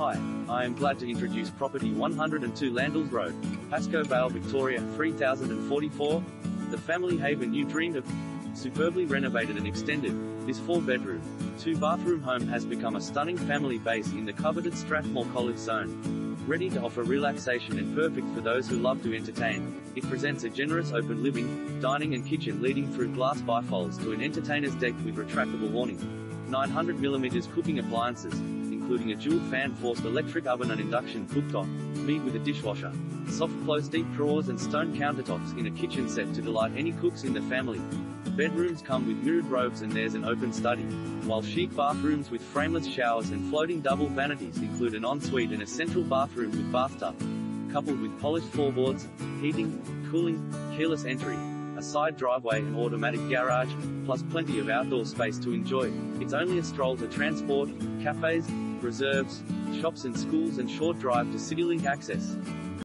Hi, I am glad to introduce property 102 Landells Road, Pascoe Vale, Victoria 3044, the family haven you dreamed of. Superbly renovated and extended, this four-bedroom, two-bathroom home has become a stunning family base in the coveted Strathmore College zone. Ready to offer relaxation and perfect for those who love to entertain, it presents a generous open living, dining and kitchen leading through glass bifolds to an entertainer's deck with retractable awning. 900mm cooking appliances, including a dual fan forced electric oven and induction cooktop, meet with a dishwasher, soft close deep drawers and stone countertops in a kitchen set to delight any cooks in the family. Bedrooms come with mirrored robes and there's an open study, while chic bathrooms with frameless showers and floating double vanities include an ensuite and a central bathroom with bathtub, coupled with polished floorboards, heating, cooling, keyless entry, a side driveway and automatic garage, plus plenty of outdoor space to enjoy. It's only a stroll to transport, cafes, reserves, shops and schools and short drive to CityLink access.